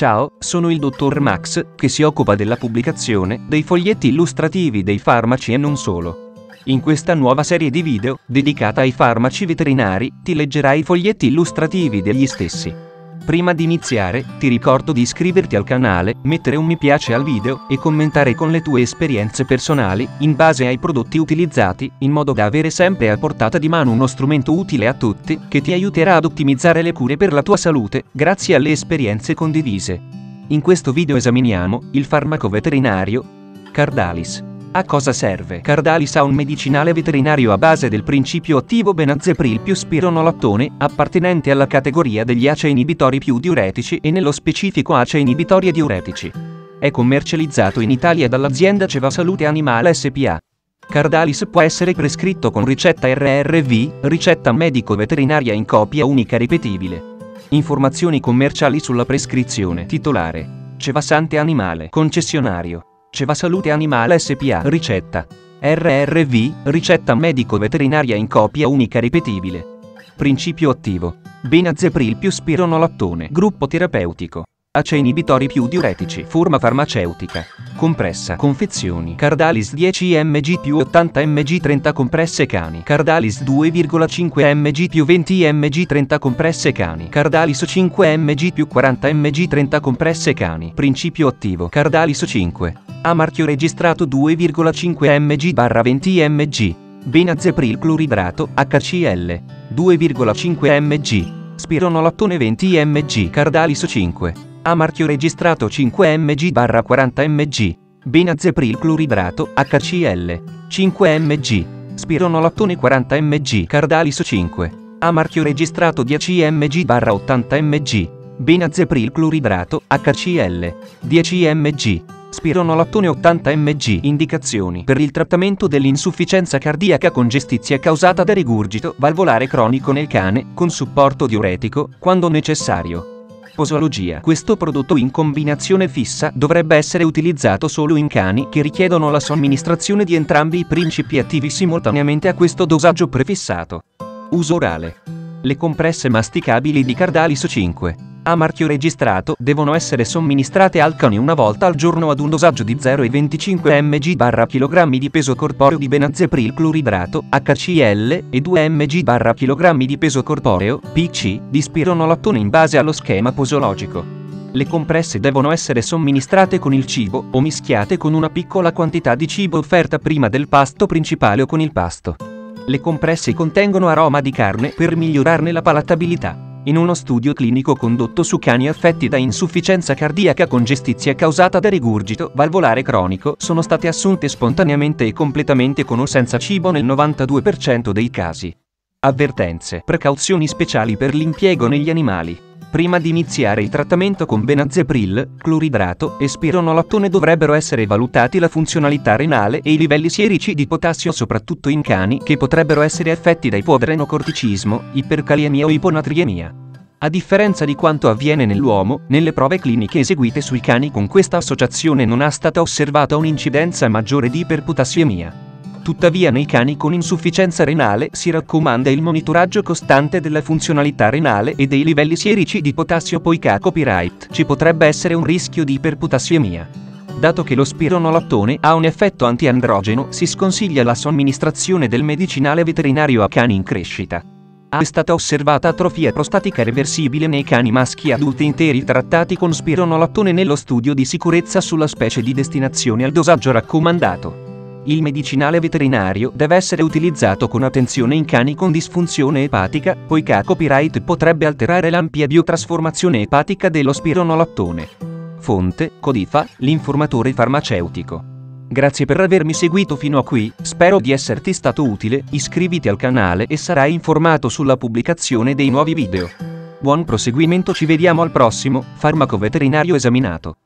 Ciao, sono il dottor Max, che si occupa della pubblicazione dei foglietti illustrativi dei farmaci e non solo. In questa nuova serie di video, dedicata ai farmaci veterinari, ti leggerai i foglietti illustrativi degli stessi. Prima di iniziare, ti ricordo di iscriverti al canale, mettere un mi piace al video e commentare con le tue esperienze personali, in base ai prodotti utilizzati, in modo da avere sempre a portata di mano uno strumento utile a tutti, che ti aiuterà ad ottimizzare le cure per la tua salute, grazie alle esperienze condivise. In questo video esaminiamo il farmaco veterinario Cardalis. A cosa serve? Cardalis ha un medicinale veterinario a base del principio attivo benazepril più spironolattone, appartenente alla categoria degli ACE inibitori più diuretici e nello specifico ACE inibitori e diuretici. È commercializzato in Italia dall'azienda Ceva Salute Animale SPA. Cardalis può essere prescritto con ricetta RRV, ricetta medico-veterinaria in copia unica ripetibile. Informazioni commerciali sulla prescrizione. Titolare. Cevasante Animale. Concessionario. Ceva Salute Animale SPA Ricetta. RRV Ricetta medico-veterinaria in copia unica ripetibile. Principio attivo. Benazepril più spironolattone Gruppo terapeutico. ACE inibitori più diuretici Forma farmaceutica. Compressa Confezioni. Cardalis 10 mg più 80 mg 30 compresse cani. Cardalis 2,5 mg più 20 mg 30 compresse cani. Cardalis 5 mg più 40 mg 30 compresse cani. Principio attivo. Cardalis 5 a marchio registrato 2,5 mg/20 mg. Benazepril cloridrato HCl 2,5 mg. Spironolattone 20 mg. Cardalis 5. A marchio registrato 5 mg/40 mg. Benazepril cloridrato HCl 5 mg. Spironolattone 40 mg. Cardalis 5. A marchio registrato 10 mg/80 mg. Benazepril cloridrato HCl 10 mg. Spironolattone 80 mg. Indicazioni per il trattamento dell'insufficienza cardiaca con gestizia causata da rigurgito valvolare cronico nel cane, con supporto diuretico, quando necessario. Posologia. Questo prodotto in combinazione fissa dovrebbe essere utilizzato solo in cani che richiedono la somministrazione di entrambi i principi attivi simultaneamente a questo dosaggio prefissato. Uso orale. Le compresse masticabili di Cardalis 5 a marchio registrato devono essere somministrate al cane una volta al giorno ad un dosaggio di 0,25 mg/kg di peso corporeo di benazepril cloridrato HCl e 2 mg/kg di peso corporeo PC di spironolattone in base allo schema posologico. Le compresse devono essere somministrate con il cibo o mischiate con una piccola quantità di cibo offerta prima del pasto principale o con il pasto. Le compresse contengono aroma di carne per migliorarne la palatabilità. In uno studio clinico condotto su cani affetti da insufficienza cardiaca con gestizia causata da rigurgito valvolare cronico, sono state assunte spontaneamente e completamente con o senza cibo nel 92% dei casi. Avvertenze. Precauzioni speciali per l'impiego negli animali. Prima di iniziare il trattamento con benazepril, cloridrato e spironolattone dovrebbero essere valutati la funzionalità renale e i livelli sierici di potassio soprattutto in cani che potrebbero essere affetti da ipodrenocorticismo, ipercaliemia o iponatriemia. A differenza di quanto avviene nell'uomo, nelle prove cliniche eseguite sui cani con questa associazione non è stata osservata un'incidenza maggiore di iperpotassiemia. Tuttavia nei cani con insufficienza renale si raccomanda il monitoraggio costante della funzionalità renale e dei livelli sierici di potassio poiché a copyright ci potrebbe essere un rischio di iperpotassiemia. Dato che lo spironolattone ha un effetto antiandrogeno, si sconsiglia la somministrazione del medicinale veterinario a cani in crescita. È stata osservata atrofia prostatica reversibile nei cani maschi adulti interi trattati con spironolattone nello studio di sicurezza sulla specie di destinazione al dosaggio raccomandato. Il medicinale veterinario deve essere utilizzato con attenzione in cani con disfunzione epatica, poiché copyright potrebbe alterare l'ampia biotrasformazione epatica dello spironolattone. Fonte, Codifa, l'informatore farmaceutico. Grazie per avermi seguito fino a qui, spero di esserti stato utile, iscriviti al canale e sarai informato sulla pubblicazione dei nuovi video. Buon proseguimento ci vediamo al prossimo, farmaco veterinario esaminato.